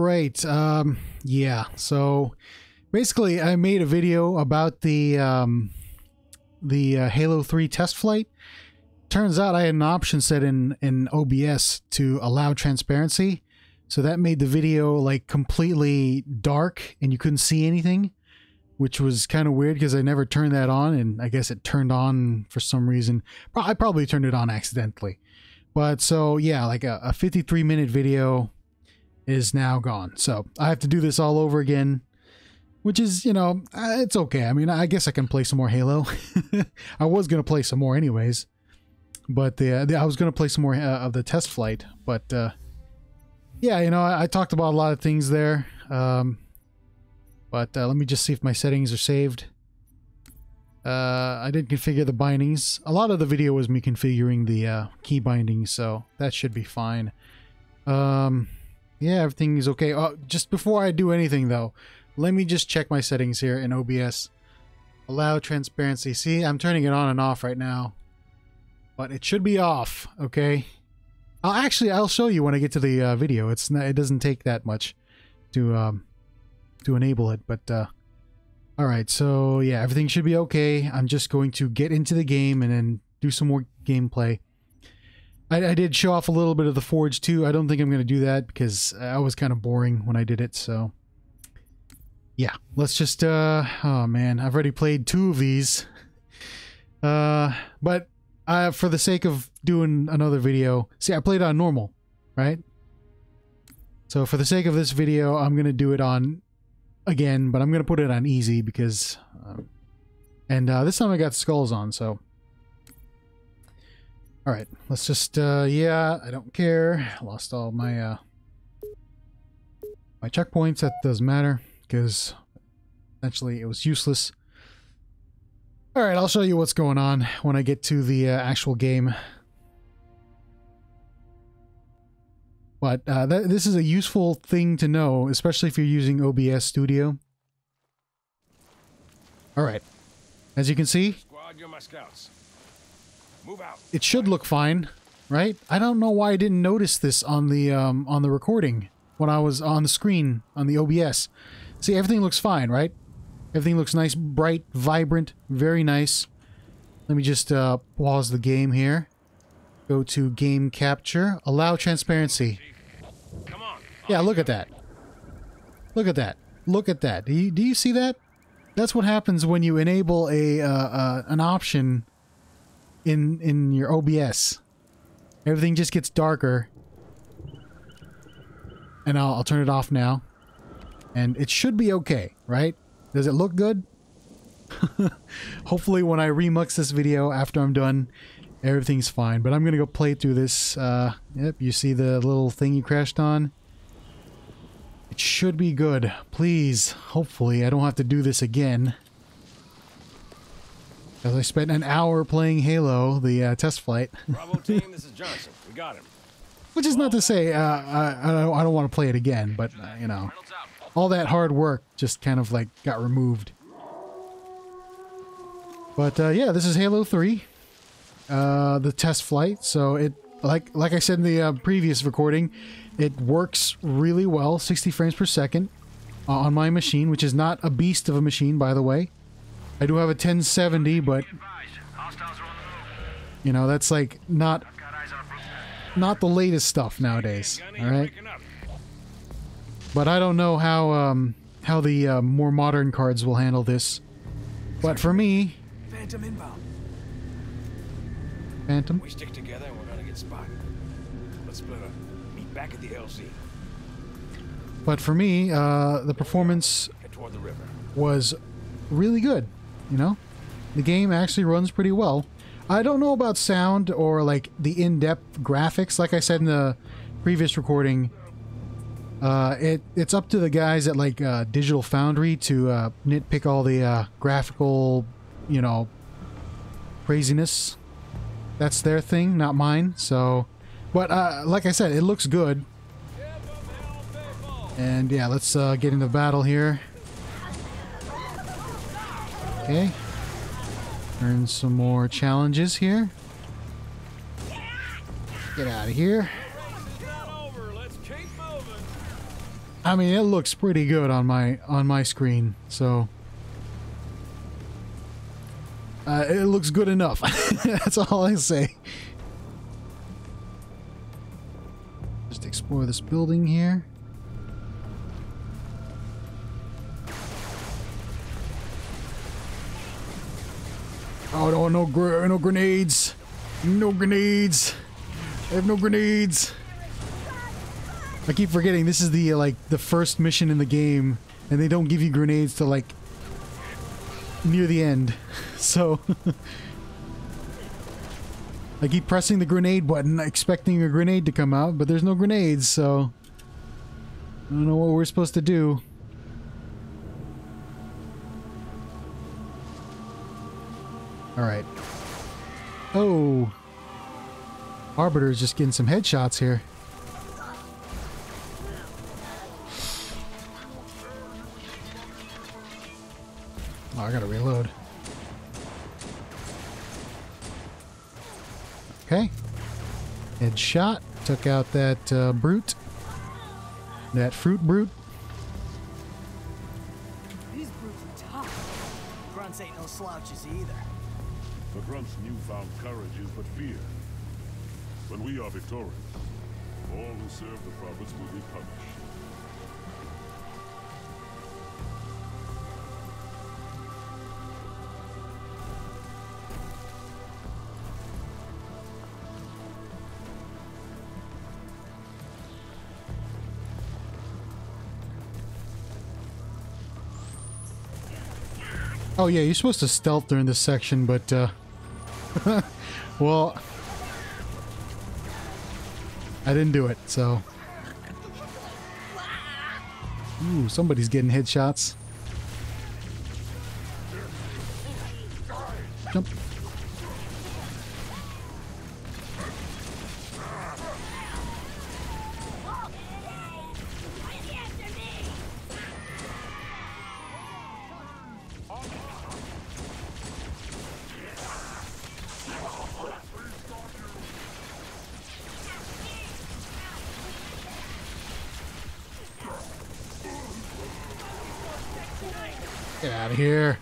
right. Um, yeah. So basically, I made a video about the um, the uh, Halo 3 test flight. Turns out I had an option set in in OBS to allow transparency. So that made the video like completely dark and you couldn't see anything, which was kind of weird because I never turned that on and I guess it turned on for some reason. I probably turned it on accidentally. But so yeah, like a, a 53 minute video is now gone. So I have to do this all over again, which is, you know, uh, it's okay. I mean, I guess I can play some more Halo. I was going to play some more anyways, but the, the I was going to play some more uh, of the test flight, but uh, yeah, you know, I, I, talked about a lot of things there. Um, but uh, let me just see if my settings are saved. Uh, I didn't configure the bindings. A lot of the video was me configuring the uh, key bindings, so that should be fine. Um, yeah, everything is okay. Uh, just before I do anything, though, let me just check my settings here in OBS. Allow transparency. See, I'm turning it on and off right now. But it should be off, okay? I'll actually I'll show you when I get to the uh, video. It's not, it doesn't take that much to um, to enable it, but uh, all right. So yeah, everything should be okay. I'm just going to get into the game and then do some more gameplay. I, I did show off a little bit of the Forge too. I don't think I'm going to do that because I was kind of boring when I did it. So yeah, let's just. Uh, oh man, I've already played two of these. Uh, but uh, for the sake of doing another video, see, I played on normal, right? So for the sake of this video, I'm going to do it on, again, but I'm going to put it on easy because, um, and uh, this time I got skulls on, so. All right, let's just, uh, yeah, I don't care. I lost all my, uh, my checkpoints. That doesn't matter because essentially it was useless. All right, I'll show you what's going on when I get to the uh, actual game. But uh, th this is a useful thing to know, especially if you're using OBS Studio. All right, as you can see, Squad, it should look fine, right? I don't know why I didn't notice this on the um, on the recording when I was on the screen on the OBS. See, everything looks fine, right? Everything looks nice, bright, vibrant, very nice. Let me just uh, pause the game here. Go to game capture. Allow transparency. Yeah, look at that. Look at that. Look at that. Do you, do you see that? That's what happens when you enable a uh, uh, an option in in your OBS. Everything just gets darker. And I'll, I'll turn it off now. And it should be okay, right? Does it look good? Hopefully when I remux this video after I'm done, everything's fine. But I'm going to go play through this. Uh, yep, you see the little thing you crashed on? It should be good. Please, hopefully I don't have to do this again. Because I spent an hour playing Halo, the uh, test flight. Bravo team, this is Johnson. We got him. Which is not to say uh, I, I, don't, I don't want to play it again, but, uh, you know all that hard work just kind of like got removed. But uh, yeah, this is Halo 3, uh, the test flight. So it, like like I said in the uh, previous recording, it works really well, 60 frames per second on my machine, which is not a beast of a machine, by the way. I do have a 1070, but you know that's like not not the latest stuff nowadays. All right. But I don't know how um, how the uh, more modern cards will handle this. But for me, Phantom inbound. Phantom. We stick together and we're gonna get spotted. Let's split up. Meet back at the LZ. But for me, uh, the performance the was really good. You know, the game actually runs pretty well. I don't know about sound or like the in-depth graphics. Like I said in the previous recording, uh, it it's up to the guys at like uh, Digital Foundry to uh, nitpick all the uh, graphical, you know, craziness. That's their thing, not mine. So, but uh, like I said, it looks good. And yeah, let's uh, get into battle here. Okay. Earn some more challenges here. Get out of here. I mean, it looks pretty good on my on my screen, so uh, it looks good enough. That's all I say. Just explore this building here. Oh no, gr no grenades! No grenades! I have no grenades! I keep forgetting this is the like the first mission in the game, and they don't give you grenades to like near the end. So I keep pressing the grenade button, expecting a grenade to come out, but there's no grenades, so I don't know what we're supposed to do. Alright. Oh. Arbiter's just getting some headshots here. Oh, I gotta reload. Okay. Headshot. Took out that uh, brute. That fruit brute. Grunt's newfound courage is but fear. When we are victorious, all who serve the prophets will be punished. Oh yeah, you're supposed to stealth during this section, but uh well I didn't do it, so Ooh, somebody's getting headshots. Here.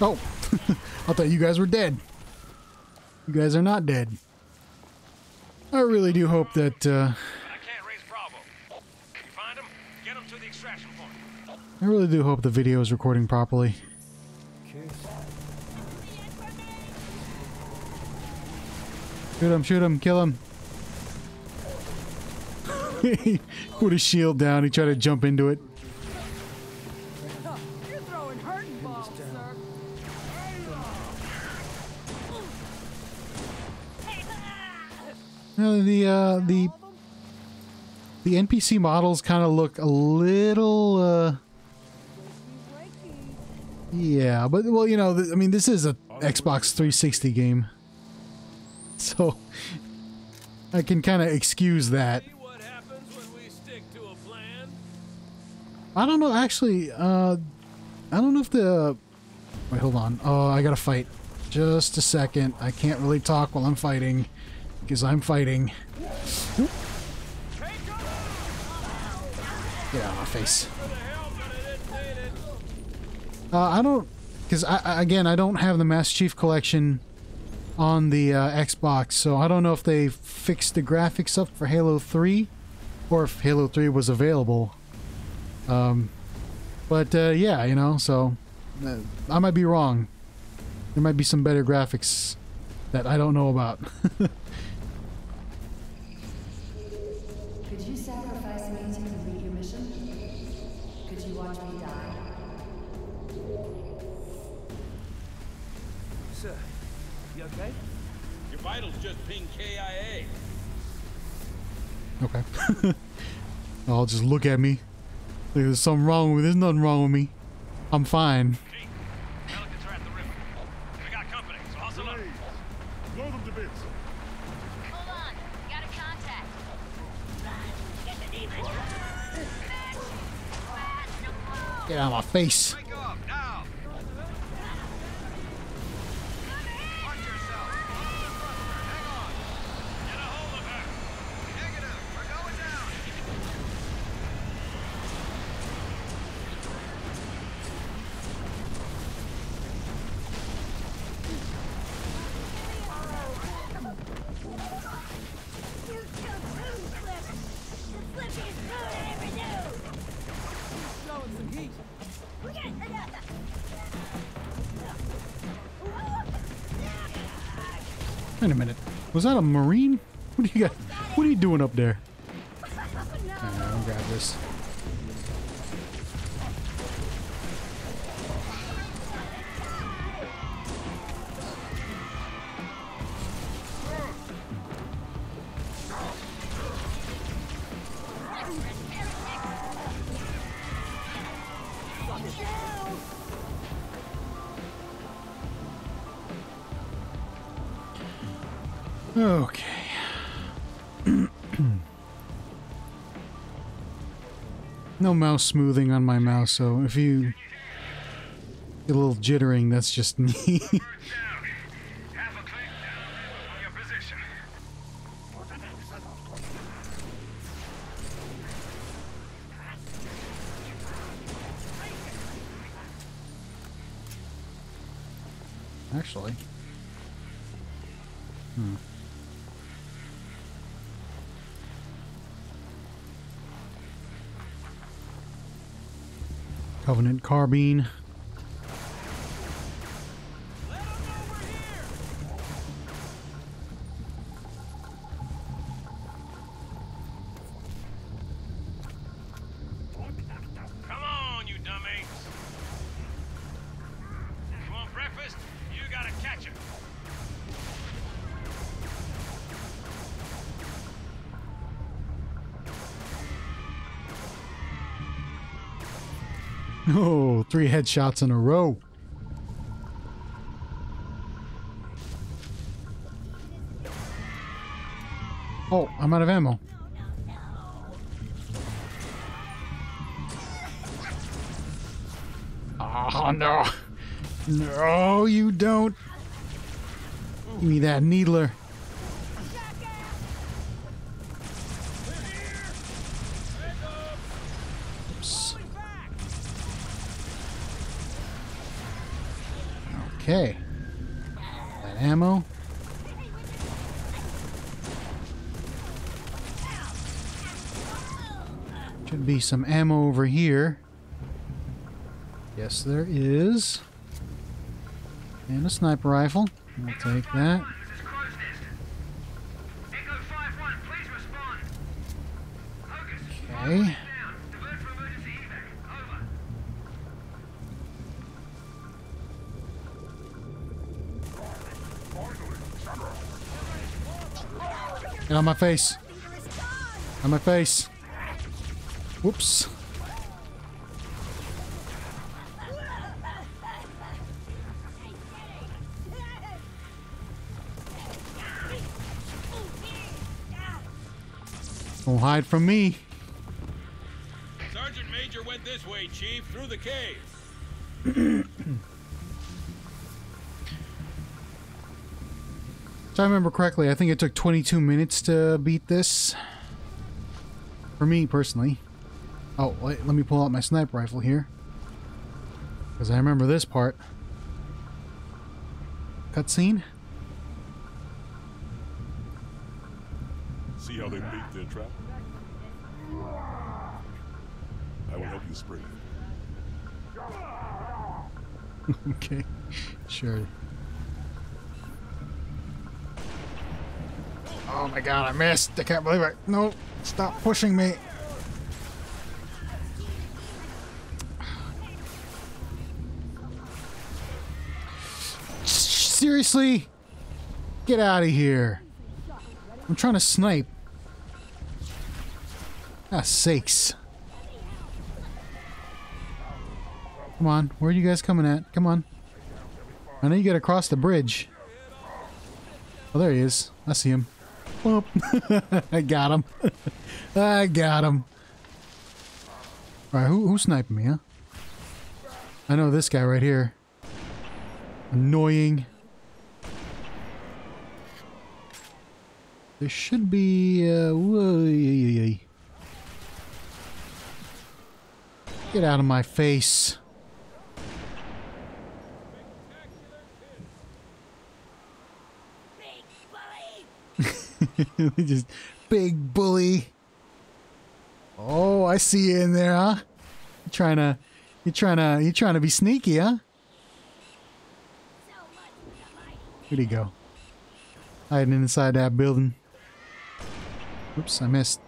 Oh, I thought you guys were dead. You guys are not dead. I really do hope that, uh, I can't raise Bravo. You find him, get him to the extraction point. I really do hope the video is recording properly. Shoot him, shoot him, kill him. he put his shield down, he tried to jump into it. You're throwing hurting balls, sir. The uh, the the NPC models kind of look a little uh yeah, but well, you know, I mean, this is a Xbox 360 game, so I can kind of excuse that. See what happens when we stick to a plan? I don't know, actually. Uh, I don't know if the wait, hold on. Oh, I gotta fight. Just a second. I can't really talk while I'm fighting because I'm fighting. Oop. Get out of my face. Uh, I don't, because I, I again I don't have the Master Chief Collection on the uh, Xbox, so I don't know if they fixed the graphics up for Halo 3, or if Halo 3 was available. Um, but uh, yeah, you know, so uh, I might be wrong. There might be some better graphics that I don't know about. Your just ping KIA. okay. I'll just look at me. Like there's something wrong with. me. There's nothing wrong with me. I'm fine. Chief, Pelicans are at the Wait a minute. Was that a marine? What do you got? What are you doing up there? Alright, I'll grab this. Mouse smoothing on my mouse, so if you get a little jittering, that's just me. carbine. Oh, three headshots in a row. Oh, I'm out of ammo. Oh, no. No, you don't. Give me that needler. Oops. Okay. That ammo. Should be some ammo over here. Yes, there is. And a sniper rifle. I'll take that. This is close nest. Echo 5-1, please respond. Focus. Okay. Get on my face. On my face. Whoops. Don't hide from me. Sergeant Major went this way, Chief, through the cave. If I remember correctly, I think it took 22 minutes to beat this. For me, personally. Oh, wait, let me pull out my sniper rifle here. Because I remember this part. Cutscene? See how they bait their trap? I will help you spray it. okay, sure. Oh my god, I missed! I can't believe it! No, stop pushing me! Seriously? Get out of here! I'm trying to snipe. Ah, sakes. Come on, where are you guys coming at? Come on. I know you gotta cross the bridge. Oh, there he is. I see him. Whoop. I got him. I got him. Alright, who, who's sniping me, huh? I know this guy right here. Annoying. There should be, uh, whoa. Get out of my face. just big bully. Oh, I see you in there, huh? You trying to, you trying to, you trying to be sneaky, huh? Where'd he go? hiding inside that building. Oops, I missed.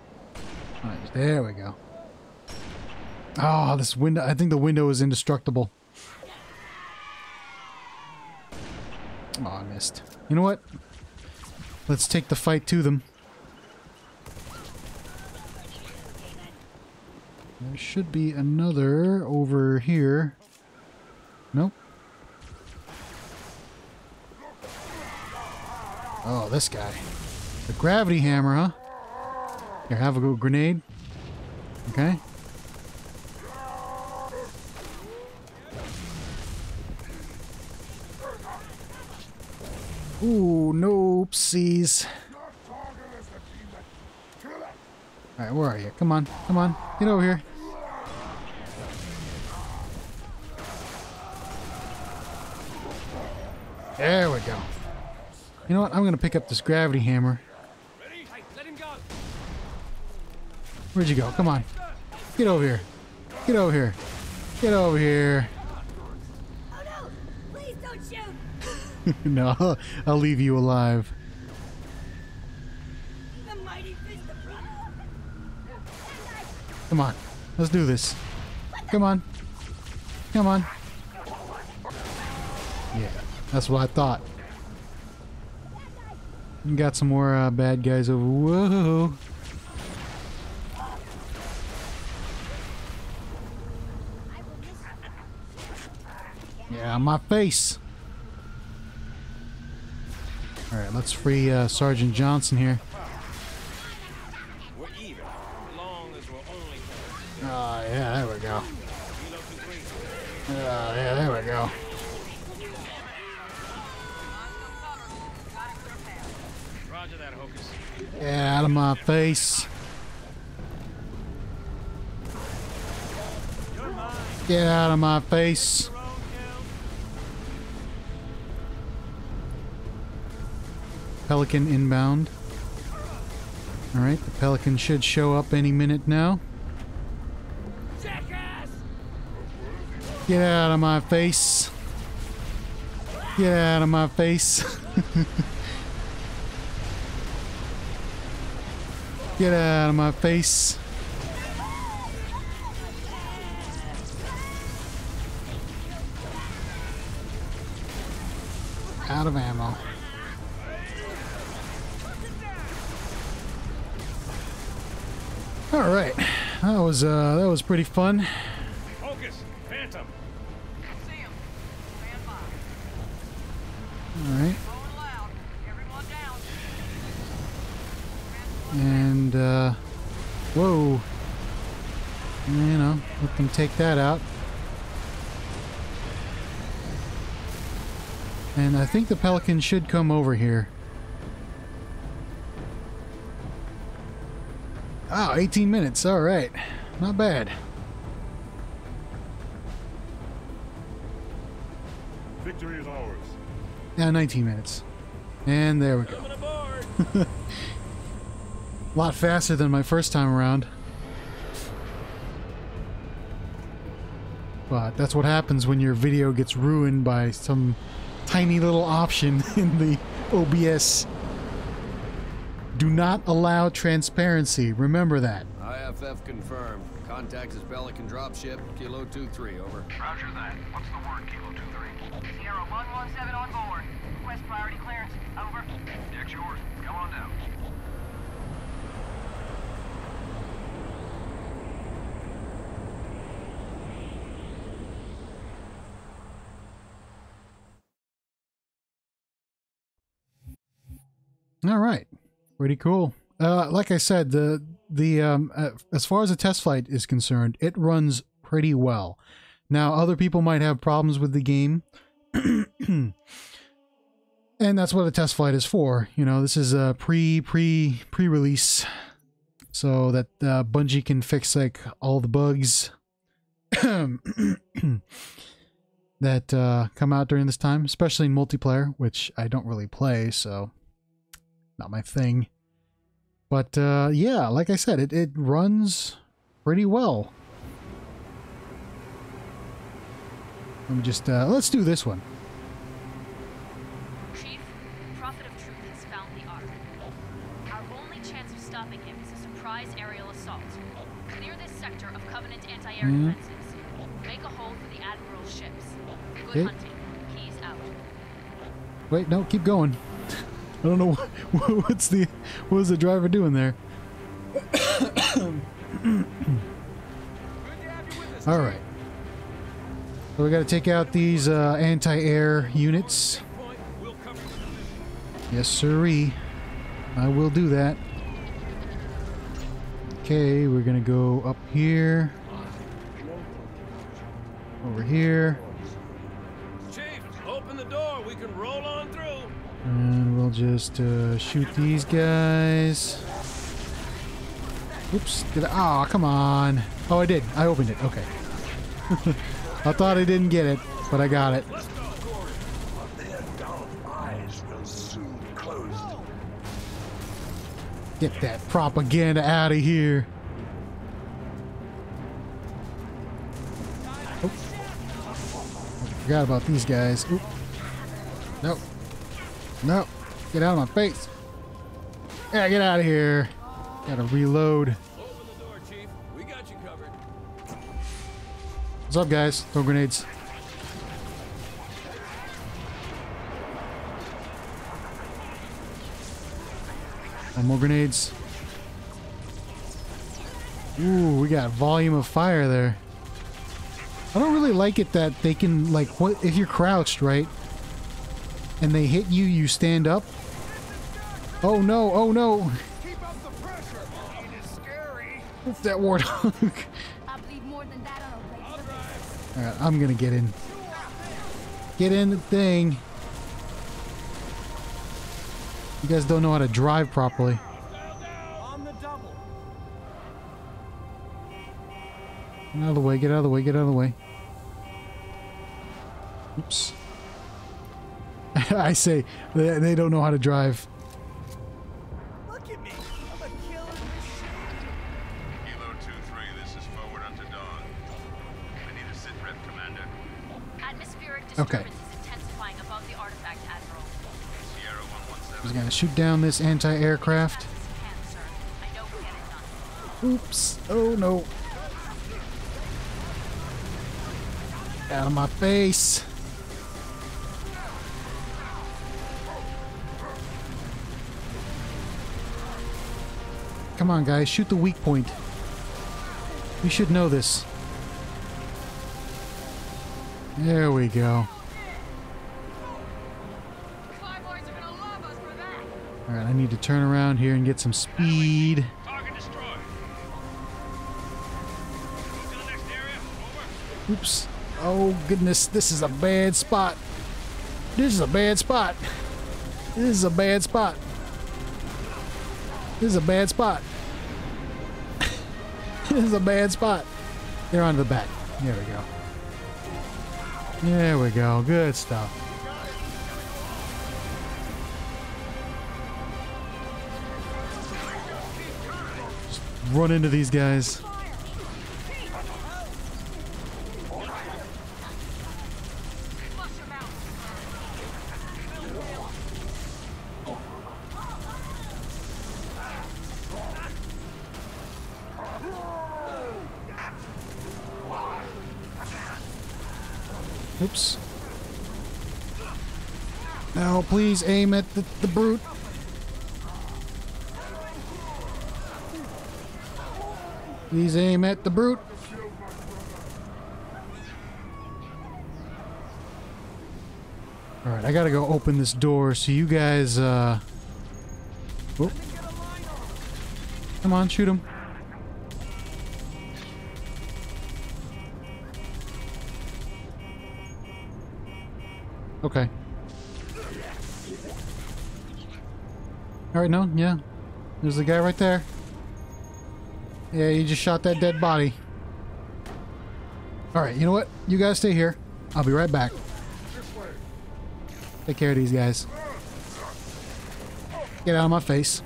There we go. Oh, this window. I think the window is indestructible. Oh, I missed. You know what? Let's take the fight to them. There should be another over here. Nope. Oh, this guy. The gravity hammer, huh? Here, have a grenade. Okay. Ooh, no oopsies. Alright, where are you? Come on, come on. Get over here. There we go. You know what? I'm gonna pick up this gravity hammer. Hey, let him go. Where'd you go? Come on. Get over here. Get over here. Get over here. Oh no! Please don't shoot! no, I'll, I'll leave you alive. Come on. Let's do this. Come on. Come on. Yeah, that's what I thought. Got some more uh, bad guys over. Whoa. Yeah, my face. All right, let's free uh, Sergeant Johnson here. We're even. Long as we're only Oh, yeah, there we go. Oh, yeah, there we go. Roger that, Hocus. Get out of my face. Get out of my face. Pelican inbound. Alright, the Pelican should show up any minute now. Get out of my face. Get out of my face. Get out of my face. Out of ammo. All right, that was uh, that was pretty fun. Hocus! Phantom! See him. Stand by. All right. Everyone down. And, uh, whoa. You know, let them take that out. And I think the Pelican should come over here. Oh, 18 minutes. All right. Not bad. Victory is ours. Yeah, 19 minutes. And there we go. A lot faster than my first time around. But that's what happens when your video gets ruined by some tiny little option in the OBS. Do not allow transparency. Remember that. IFF confirmed. Contact is Pelican dropship, Kilo 2-3, over. Roger that. What's the word, Kilo 2-3? Sierra 117 on board. Request priority clearance. Over. Deck's yours. Come on down. All right, pretty cool. Uh, like I said, the the um, uh, as far as a test flight is concerned, it runs pretty well. Now, other people might have problems with the game, and that's what a test flight is for. You know, this is a pre pre pre release, so that uh, Bungie can fix like all the bugs that uh, come out during this time, especially in multiplayer, which I don't really play, so not my thing. But uh, yeah, like I said, it, it runs pretty well. Let me just uh, let's do this one. Chief, Prophet of Truth has found the Ark. Our only chance of stopping him is a surprise aerial assault. Clear this sector of Covenant anti-air Mhm. defenses. Make a hole for the Admiral's ships. Good Okay. hunting. He's out. Wait, no, keep going. I don't know what, what's the what was the driver doing there. All right. So we got to take out these uh, anti-air units. Yes, sirree. I will do that. Okay, we're gonna go up here. Over here. We'll just uh, shoot these guys. Oops. Did I? Oh, come on. Oh, I did. I opened it. Okay. I thought I didn't get it, but I got it. Get that propaganda out of here. Oh. Forgot about these guys. Oop. Nope. Nope. Get out of my face. Yeah, get out of here. Gotta reload. Door, got. What's up, guys? Throw grenades. And more grenades. Ooh, we got volume of fire there. I don't really like it that they can, like, what if you're crouched, right? And they hit you, you stand up. Oh no, oh no. Keep up the pressure. It is scary. Oof, that warthog. I bleed more than that on a regular basis. Alright, I'm gonna get in. Get in the thing. You guys don't know how to drive properly. On the double. Get out of the way, get out of the way, get out of the way. Oops. I say, they, they don't know how to drive. Look at me. I'm a killer machine. Kilo 2-3, this is forward unto dawn. I need a sit rep, Commander. Atmospheric Okay. disturbance is intensifying above the artifact, Admiral. Sierra Just 117. gonna shoot down this anti-aircraft. Fast as you can, sir. I know we'll get it done. Oops. Oh no. Out of my face. Come on, guys. Shoot the weak point. You should know this. There we go. Alright, I need to turn around here and get some speed. Oops. Oh, goodness. This is a bad spot. This is a bad spot. This is a bad spot. This is a bad spot. This is a bad spot. They're onto the back. There we go. There we go. Good stuff. Just run into these guys. Oops. Now, please aim at the, the brute. Please aim at the brute. Alright, I gotta go open this door so you guys, uh... Come on, shoot him. Alright, no, yeah. There's the guy right there. Yeah, you just shot that dead body. Alright, you know what? You guys stay here. I'll be right back. Take care of these guys. Get out of my face.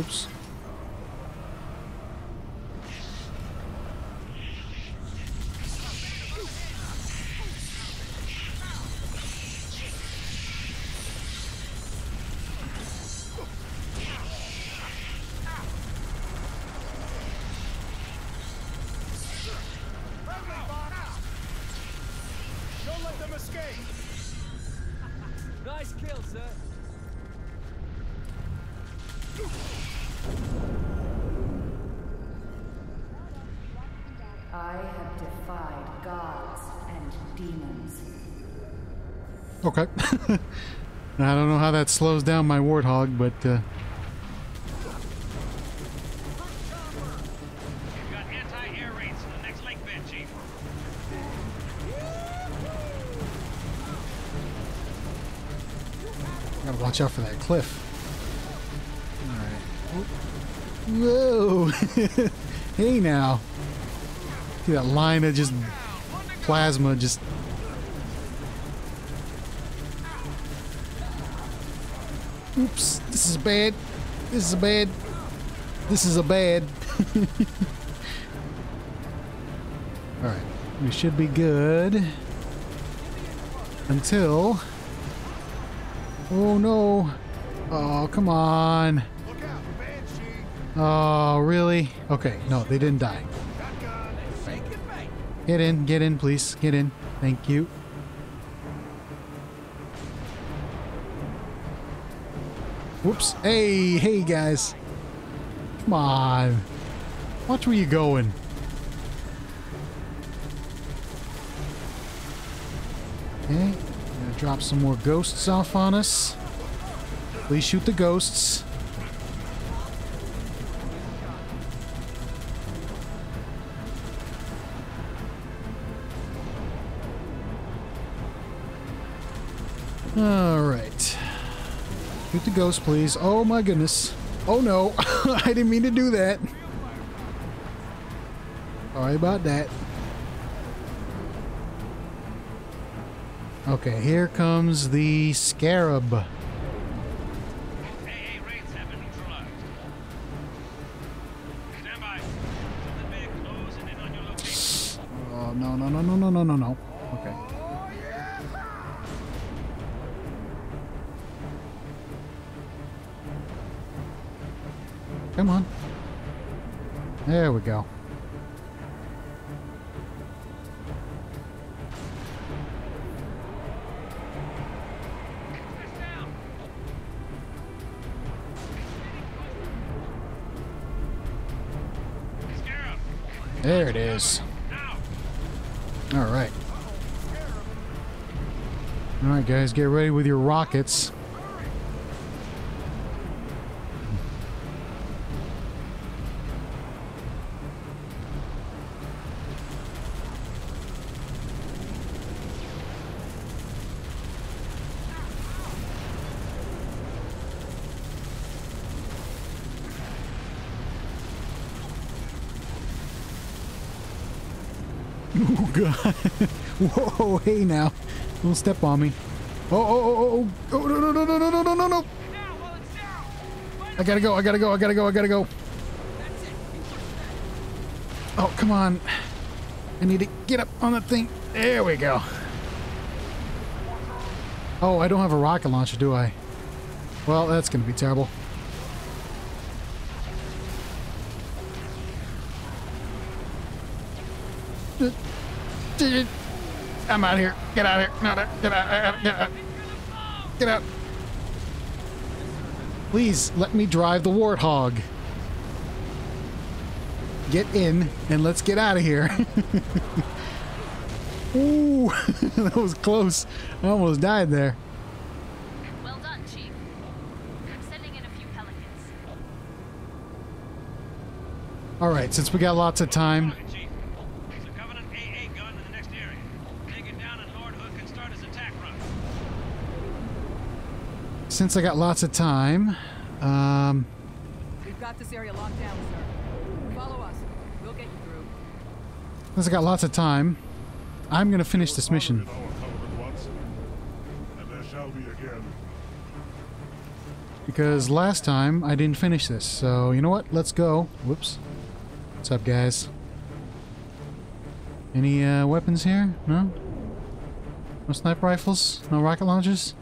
Oops. Okay. I don't know how that slows down my warthog, but uh, gotta watch out for that cliff. Whoa! hey now. See that line of just plasma just. Oops, this is bad. This is bad. This is a bad. Alright, we should be good. Until. Oh no. Oh, come on. Oh, really? Okay, no, they didn't die. Get in, get in, please. Get in. Thank you. Whoops. Hey, hey, guys. Come on. Watch where you going. Okay. Gonna drop some more ghosts off on us. Please shoot the ghosts. Shoot the ghost, please. Oh my goodness. Oh no. I didn't mean to do that. Sorry about that. Okay, here comes the scarab. Guys, get ready with your rockets. Oh god. Whoa, hey now. Don't step on me. Oh, oh, oh, oh, oh, no, no, no, no, no, no, no, no, no. I gotta go, I gotta go, I gotta go, I gotta go. Oh, come on. I need to get up on the thing. There we go. Oh, I don't have a rocket launcher, do I? Well, that's gonna be terrible. I'm out of here. Get out of here. No, no, get out. Get out. Get out. Please let me drive the warthog. Get in and let's get out of here. Ooh, that was close. I almost died there. Well done, Chief. I'm sending in a few pelicans. All right, since we got lots of time, Target, Chief. There's a Covenant AA gun in the next area. Take it down and Lord Hood can start his attack run. Since I got lots of time, um, We've got this area locked down, sir. Follow us. We'll get you through. since I got lots of time, I'm gonna finish this mission. In our covenant once, and there shall be again. because last time I didn't finish this. So, you know what? Let's go. Whoops. What's up, guys? Any uh, weapons here? No? No sniper rifles? No rocket launchers?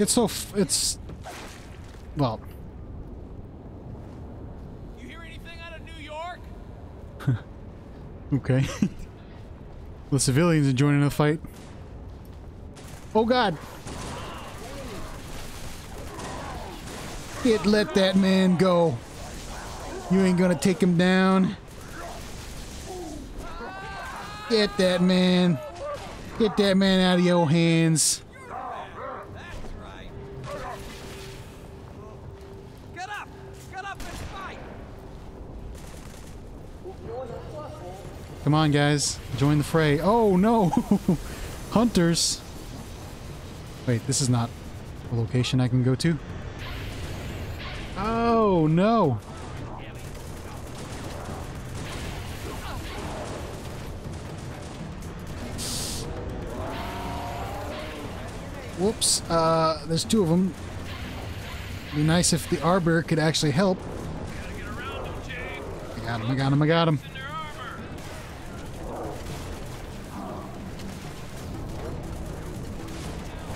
It's so f- it's well, You hear anything out of New York? okay. the civilians are joining the fight. Oh God! It let that man go. You ain't gonna take him down. Get that man. Get that man out of your hands. That's right. Get up! Get up and fight! Come on, guys. Join the fray. Oh, no. Hunters. Wait, this is not a location I can go to. Oh, no. Whoops. Uh, there's two of them. Be nice if the Arbor could actually help. I got him, I got him, I got him.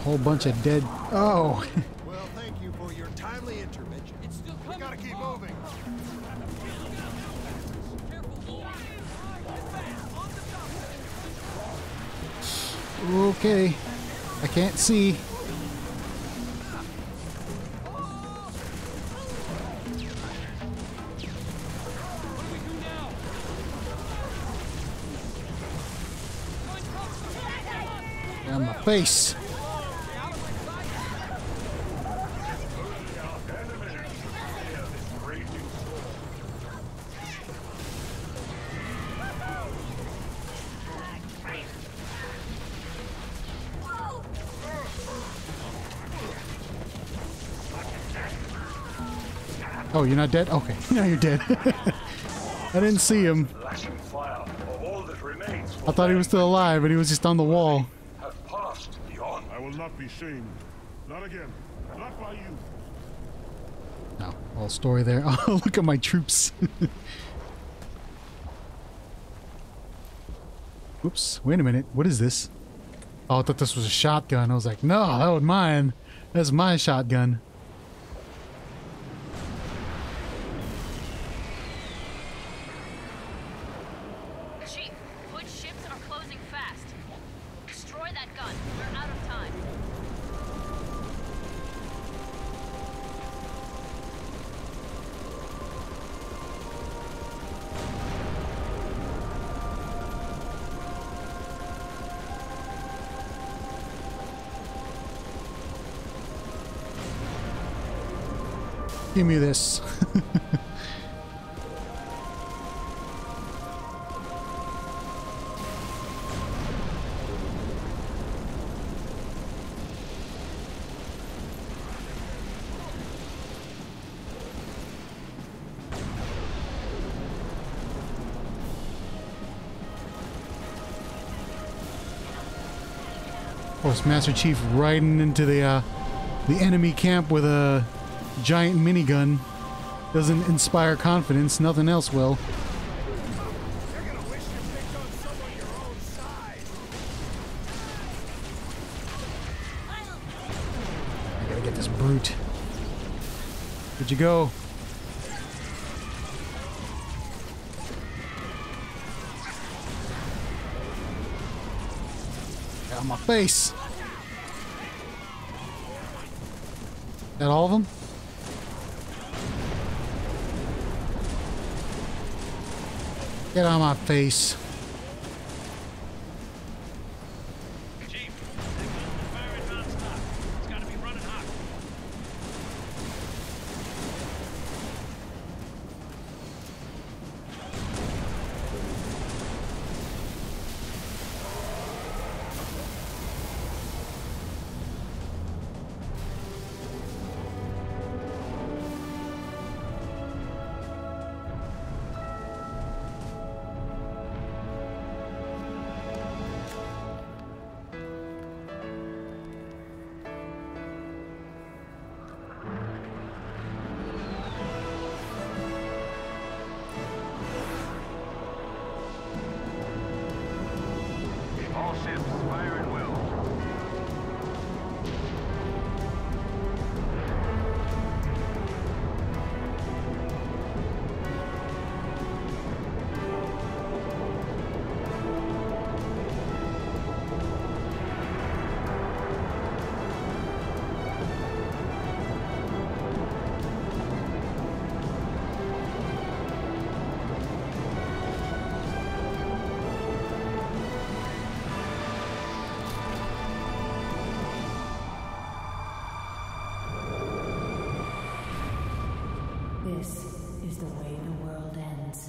Whole bunch of dead. Oh, Well, thank you for your timely intervention. It's still coming. We gotta keep moving. okay. I can't see. On my face. Oh, you're not dead? Okay, now you're dead. I didn't see him. Flashing fire of all that remains I thought he was still alive, but he was just on the wall. have passed beyond. I will not be shamed. Not again. Not by you. No, whole story there. Oh, look at my troops. Oops, wait a minute. What is this? Oh, I thought this was a shotgun. I was like, no, that was mine. That's my shotgun. Give me this. Master Chief riding into the uh, the enemy camp with a giant minigun doesn't inspire confidence. Nothing else will. I gotta get this brute. Where'd you go? Get my face. That all of them? Get on my face. This is the way the world ends.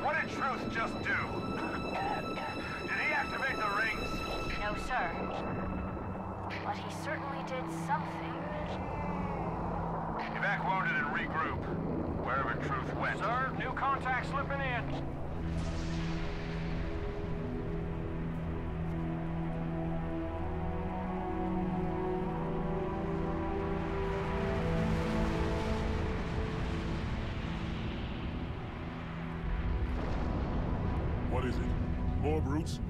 What did Truth just do? More brutes?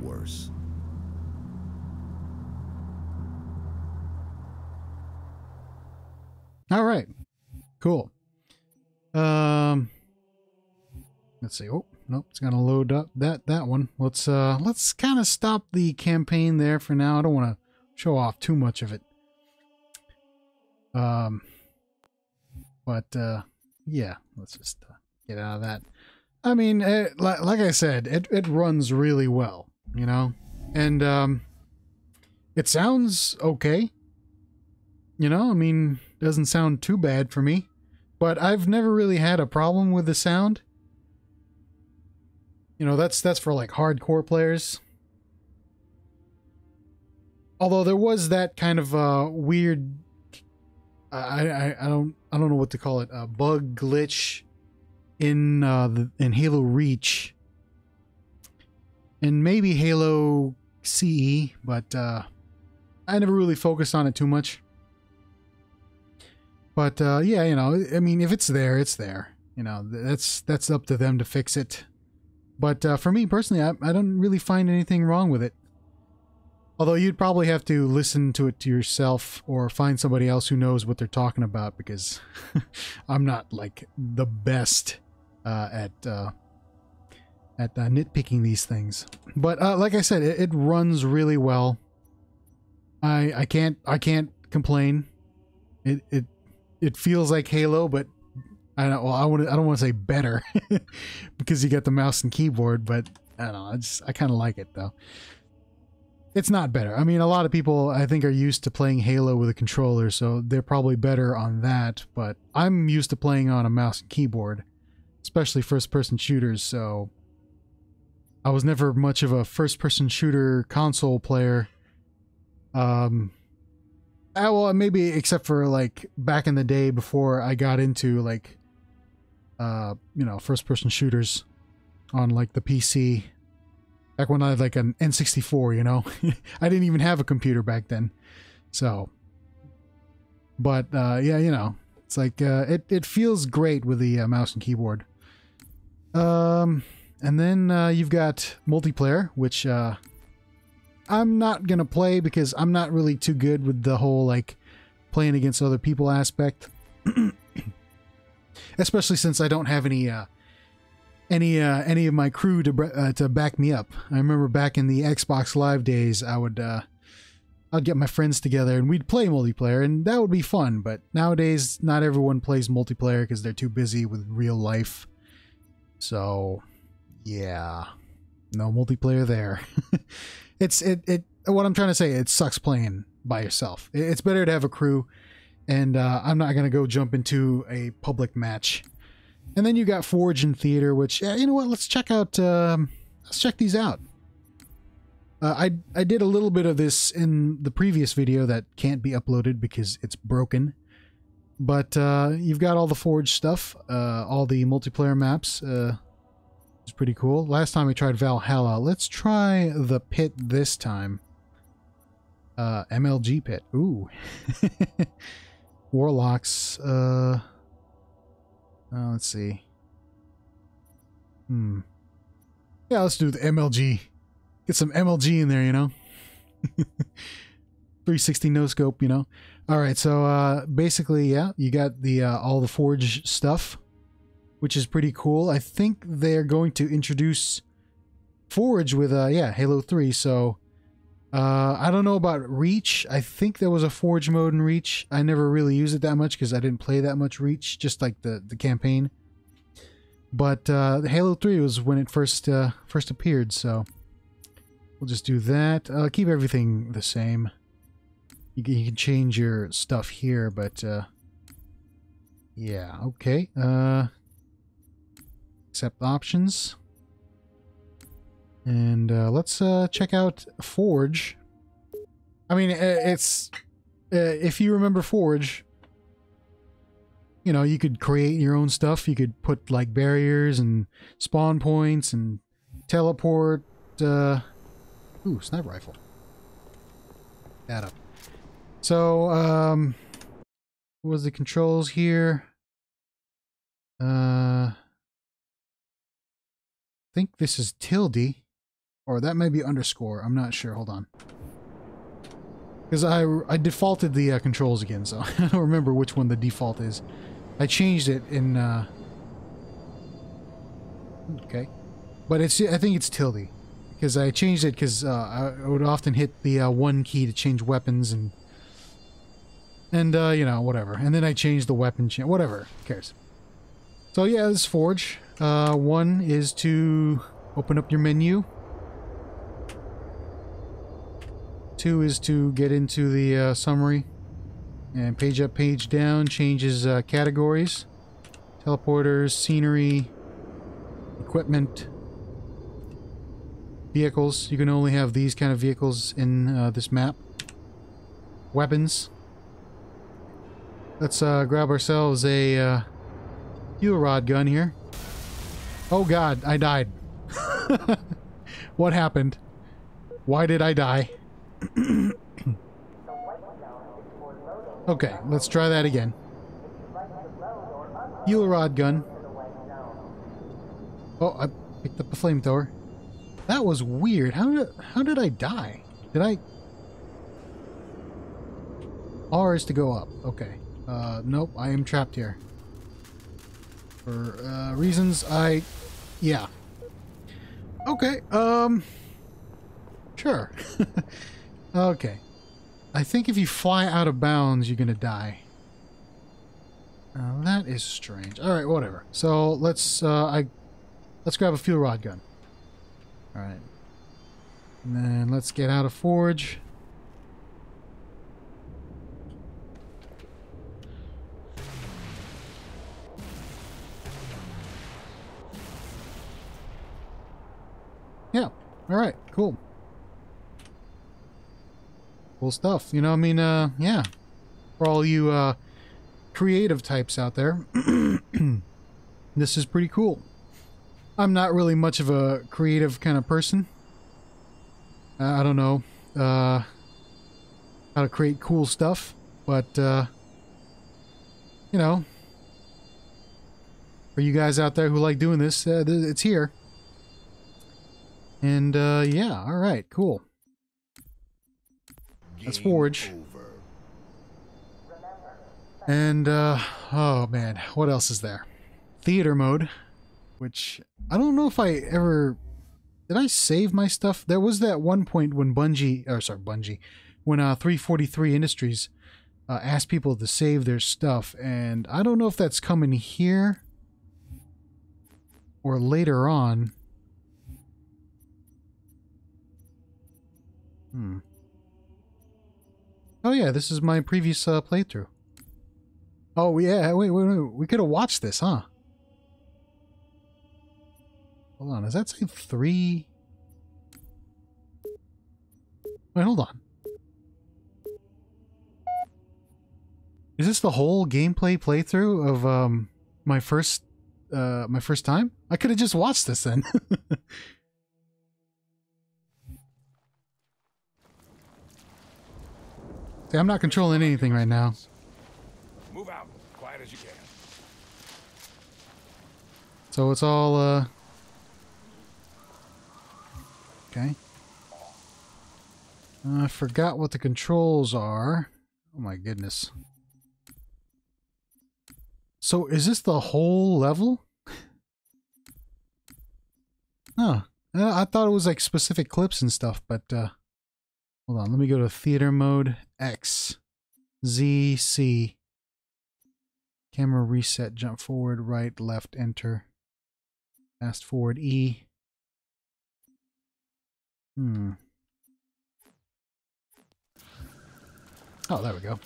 Worse. All right. Cool. Um let's see. Oh, nope, it's gonna load up that that one. Let's uh let's kind of stop the campaign there for now. I don't want to show off too much of it. Um but uh yeah, let's just uh, get out of that. I mean, it, like, like I said, it it runs really well, you know? And um it sounds okay. You know, I mean, doesn't sound too bad for me. But I've never really had a problem with the sound. You know, that's that's for like hardcore players. Although there was that kind of uh weird I I, I don't I don't know what to call it, a bug glitch in uh the, in Halo Reach. And maybe Halo CE, but uh I never really focused on it too much. But uh, yeah, you know, I mean, if it's there, it's there. You know, that's that's up to them to fix it. But uh, for me personally, I, I don't really find anything wrong with it. Although you'd probably have to listen to it to yourself or find somebody else who knows what they're talking about because I'm not like the best uh, at uh, at uh, nitpicking these things. But uh, like I said, it, it runs really well. I I can't I can't complain. It it it feels like Halo, but I don't. Well, I want. I don't want to say better because you got the mouse and keyboard, but I don't know. I just I kind of like it though. It's not better. I mean, a lot of people I think are used to playing Halo with a controller, so they're probably better on that. But I'm used to playing on a mouse and keyboard, especially first-person shooters. So I was never much of a first-person shooter console player. Um, uh, well, maybe except for like back in the day before I got into like uh, you know, first person shooters on like the PC. Back when I had like an N64, you know, I didn't even have a computer back then. So, but uh, yeah, you know, it's like uh, it it feels great with the uh, mouse and keyboard. Um, and then uh, you've got multiplayer, which uh, I'm not gonna play because I'm not really too good with the whole like playing against other people aspect. Especially since I don't have any uh, any uh, any of my crew to uh, to back me up. I remember back in the Xbox Live days, I would uh, I'd get my friends together and we'd play multiplayer, and that would be fun. But nowadays, not everyone plays multiplayer because they're too busy with real life. So, yeah, no multiplayer there. it's it it. What I'm trying to say, it sucks playing by yourself. It's better to have a crew, and uh, I'm not gonna go jump into a public match. And then you got Forge and Theater, which yeah, you know what? Let's check out. Um, let's check these out. Uh, I I did a little bit of this in the previous video that can't be uploaded because it's broken. But uh, you've got all the Forge stuff, uh, all the multiplayer maps. Uh, it's pretty cool. Last time we tried Valhalla. Let's try the pit this time. Uh, MLG pit. Ooh. Warlocks. Uh, uh, let's see. Hmm. Yeah, let's do the MLG. Get some MLG in there, you know? 360 no scope, you know? All right, so uh, basically, yeah, you got the uh, all the Forge stuff, which is pretty cool. I think they're going to introduce Forge with, uh, yeah, Halo 3, so uh, I don't know about Reach. I think there was a Forge mode in Reach. I never really used it that much because I didn't play that much Reach, just like the, the campaign. But uh, Halo 3 was when it first uh, first appeared, so we'll just do that. Uh, keep everything the same. You can, change your stuff here, but uh, yeah, okay. Uh, accept options. And uh, let's uh, check out Forge. I mean, it's uh, if you remember Forge, you know, you could create your own stuff. You could put like barriers and spawn points and teleport. Uh, ooh, sniper rifle. That up. So, um, what was the controls here? Uh, I think this is tilde. Or that may be underscore. I'm not sure. Hold on. Because I, I defaulted the uh, controls again, so I don't remember which one the default is. I changed it in... Uh, okay. But it's I think it's tilde. Because I changed it because uh, I would often hit the uh, one key to change weapons and... And, uh, you know, whatever. And then I changed the weapon... Whatever. Who cares? So yeah, this Forge. Uh, one is to open up your menu. Two is to get into the uh, summary. And page up, page down changes uh, categories. Teleporters, scenery, equipment, vehicles. You can only have these kind of vehicles in uh, this map. Weapons. Let's uh, grab ourselves a uh, fuel rod gun here. Oh god, I died. what happened? Why did I die? okay, let's try that again. Fuel rod gun. Oh, I picked up a flamethrower. That was weird. How did how did I die? Did I? R is to go up. Okay. Uh, nope. I am trapped here. For uh, reasons I, yeah. Okay. Um. Sure. okay. I think if you fly out of bounds, you're gonna die. Uh, that is strange. All right, whatever. So let's uh, I let's grab a fuel rod gun. All right, and then let's get out of forge. Yeah. All right. Cool. Cool stuff. You know, I mean, uh, yeah. For all you uh, creative types out there. this is pretty cool. I'm not really much of a creative kind of person. I don't know uh, how to create cool stuff, but uh, you know, for you guys out there who like doing this, uh, it's here. And uh, yeah, all right, cool. Let's forge. And uh, oh man, what else is there? Theater mode, which I don't know if I ever did. I save my stuff. There was that one point when Bungie, or sorry, Bungie, when uh 343 Industries uh, asked people to save their stuff, and I don't know if that's coming here or later on. Hmm. Oh yeah, this is my previous uh, playthrough. Oh yeah, wait, wait, wait. We could have watched this, huh? Hold on, does that say three? Wait, hold on. Is this the whole gameplay playthrough of um my first uh my first time? I could have just watched this then. I'm not controlling anything right now. Move out. Quiet as you can. So it's all, uh... Okay. Uh, I forgot what the controls are. Oh my goodness. So is this the whole level? Huh. Uh, I thought it was like specific clips and stuff, but, uh... Hold on, let me go to theater mode X. Z, C. Camera reset, jump forward, right, left, enter. Fast forward E. Hmm. Oh, there we go.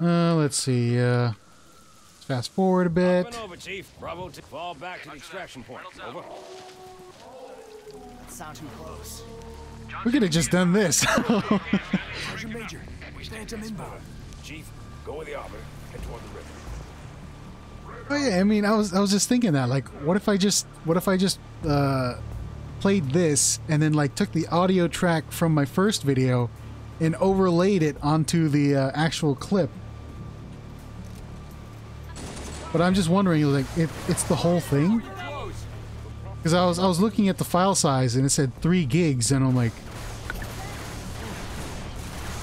Uh, let's see. Uh, let's fast forward a bit. Over, Chief. Bravo to fall back to the extraction point. Over. Sound too close. We could have just done this. Sergeant Major, Phantom inbound. Chief, go with the arbiter. Head toward the river. oh yeah, I mean, I was I was just thinking that. Like, what if I just what if I just uh, played this and then like took the audio track from my first video and overlaid it onto the uh, actual clip. But I'm just wondering, like, if it's the whole thing. Because I was I was looking at the file size and it said three gigs, and I'm like,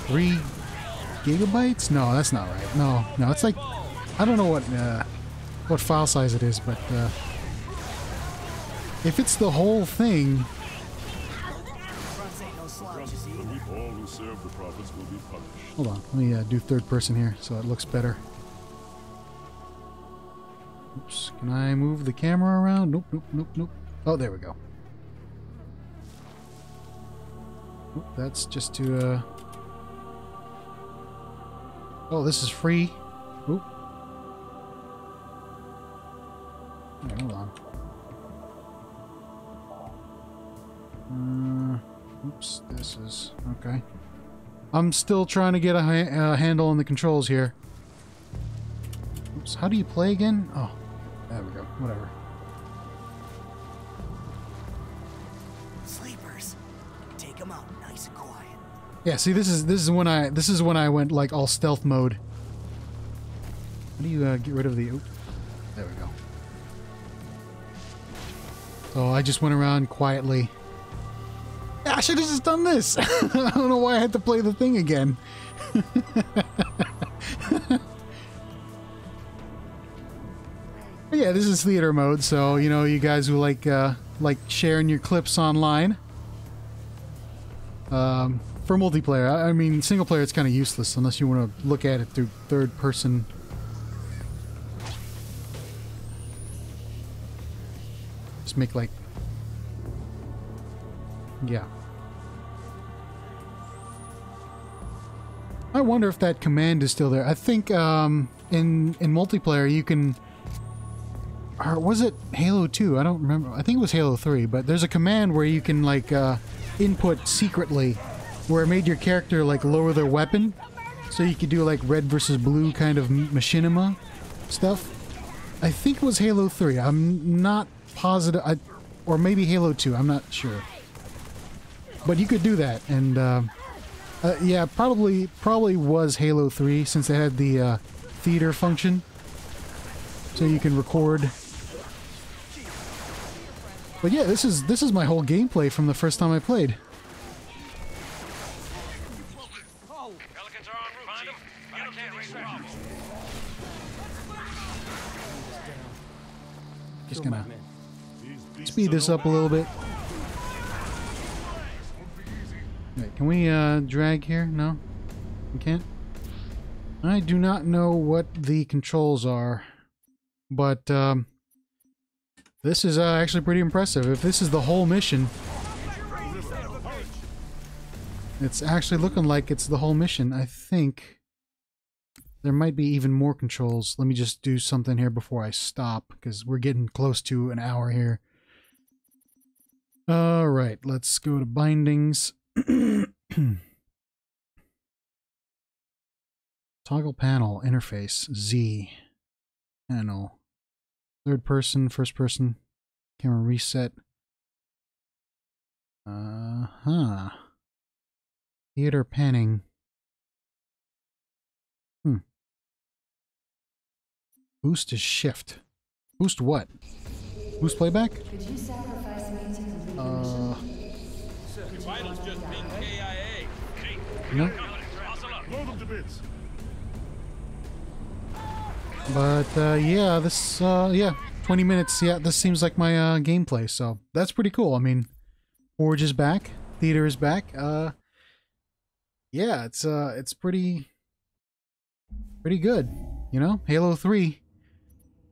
three gigabytes? No, that's not right. No, no, it's like I don't know what uh, what file size it is, but uh, if it's the whole thing, hold on, let me uh, do third person here so it looks better. Oops, can I move the camera around? Nope, nope, nope, nope. Oh, there we go. That's just to, uh... Oh, this is free. Oop. Hey, hold on. Uh, oops, this is... Okay. I'm still trying to get a ha handle on the controls here. Oops, how do you play again? Oh, there we go. Whatever. Yeah, see, this is this is when I this is when I went like all stealth mode. How do you uh, get rid of the? Oop, there we go. So I just went around quietly. I should have just done this. I don't know why I had to play the thing again. Yeah, this is theater mode, so you know, you guys who like uh, like sharing your clips online. Um, for multiplayer, I, mean, single player, it's kind of useless unless you want to look at it through third person. Just make like, yeah. I wonder if that command is still there. I think um, in in multiplayer you can or was it Halo 2? I don't remember. I think it was Halo 3, but there's a command where you can like uh, input secretly where it made your character like lower their weapon so you could do like red versus blue kind of machinima stuff. I think it was Halo 3. I'm not positive. I, or maybe Halo 2. I'm not sure. But you could do that, and uh, uh, yeah, probably probably was Halo 3 since they had the uh, theater function, so you can record. But yeah, this is this is my whole gameplay from the first time I played. Speed this up a little bit. Can we uh, drag here? No, we can't. I do not know what the controls are, but um, this is uh, actually pretty impressive. If this is the whole mission, it's actually looking like it's the whole mission. I think there might be even more controls. Let me just do something here before I stop, because we're getting close to an hour here. All right, let's go to bindings. Toggle panel interface Z panel. Third person first person camera reset. Uh huh theater panning. Hmm. Boost is shift. Boost what? Boost playback uh no. But uh, yeah, this uh, yeah, 20 minutes. Yeah, this seems like my uh, gameplay. So that's pretty cool. I mean, Forge is back, theater is back. Uh, yeah, it's uh, it's pretty, pretty good. You know, Halo 3.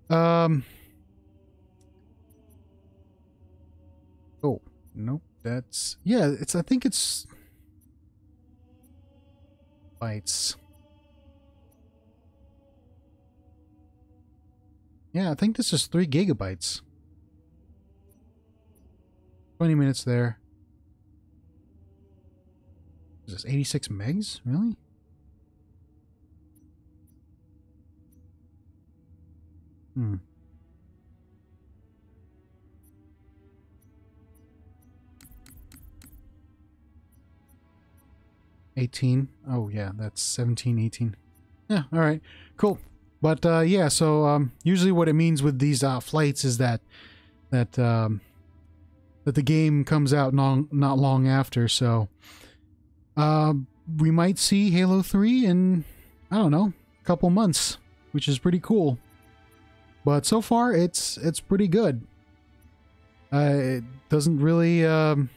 Um. Oh nope, that's yeah. It's I think it's bytes. Yeah, I think this is three gigabytes. 20 minutes there. Is this 86 megs? Really? Hmm. Eighteen. Oh yeah, that's 17, 18. Yeah, alright. Cool. But uh, yeah, so um, usually what it means with these uh, flights is that that um, that the game comes out non- not long after. So uh, we might see Halo Three in I don't know a couple months, which is pretty cool. But so far, it's it's pretty good. Uh, it doesn't really um,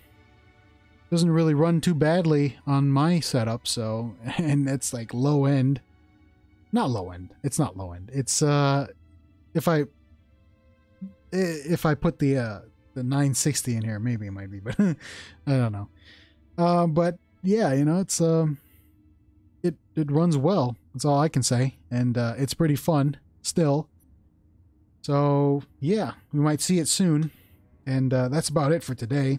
doesn't really run too badly on my setup. So and it's like low end not low end. It's not low end. It's uh if I if I put the uh the 960 in here, maybe it might be, but I don't know. Uh, but yeah, you know, it's um it it runs well. That's all I can say, and uh, it's pretty fun still. So yeah, we might see it soon, and uh, that's about it for today.